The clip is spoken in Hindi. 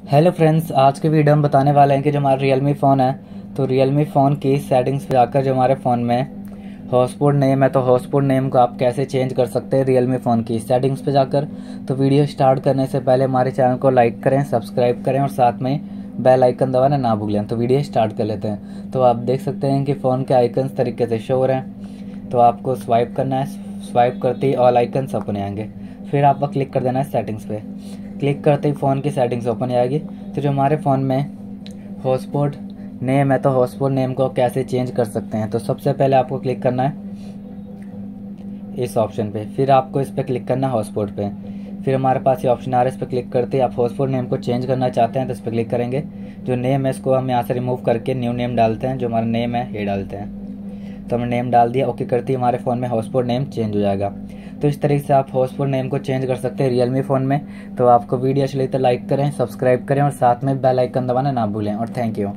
हेलो फ्रेंड्स आज के वीडियो में बताने वाले हैं कि जो हमारा रियलमी फ़ोन है तो रियलमी फ़ोन की सेटिंग्स पे जाकर जो हमारे फ़ोन में हॉस्पोर्ट नेम है तो हॉटस्पॉट नेम को आप कैसे चेंज कर सकते हैं रियलमी फ़ोन की सेटिंग्स पे जाकर? तो वीडियो स्टार्ट करने से पहले हमारे चैनल को लाइक करें सब्सक्राइब करें और साथ में बेल आइकन दबाना ना भूलें। तो वीडियो स्टार्ट कर लेते हैं। तो आप देख सकते हैं कि फ़ोन के आइकन्स तरीके से शो रहे हैं। तो आपको स्वाइप करना है स्वाइप करते ही ऑल आइकन्स अपने आएँगे। फिर आपको क्लिक कर देना है सेटिंग्स पे। क्लिक करते ही फ़ोन की सेटिंग्स ओपन आएगी तो जो हमारे फ़ोन में हॉटस्पॉट नेम है तो हॉटस्पॉट नेम को कैसे चेंज कर सकते हैं? तो सबसे पहले आपको क्लिक करना है इस ऑप्शन पे। फिर आपको इस पर क्लिक करना है हॉटस्पॉट पे। फिर हमारे पास ये ऑप्शन आ रहा है, इस पर क्लिक करते ही आप हॉटस्पॉट नेम को चेंज करना चाहते हैं तो इस पर क्लिक करेंगे। जो नेम है, इसको हम यहाँ से रिमूव करके न्यू नेम डालते हैं। जो हमारा नेम है, ये डालते हैं। तो हमने नेम डाल दिया, ओके, करती हमारे फ़ोन में हॉटस्पॉट नेम चेंज हो जाएगा। तो इस तरीके से आप हाउसफुल नेम को चेंज कर सकते हैं रियलमी फ़ोन में। तो आपको वीडियो अच्छी लगी तो लाइक करें सब्सक्राइब करें और साथ में बेल आइकन दबाना ना भूलें और थैंक यू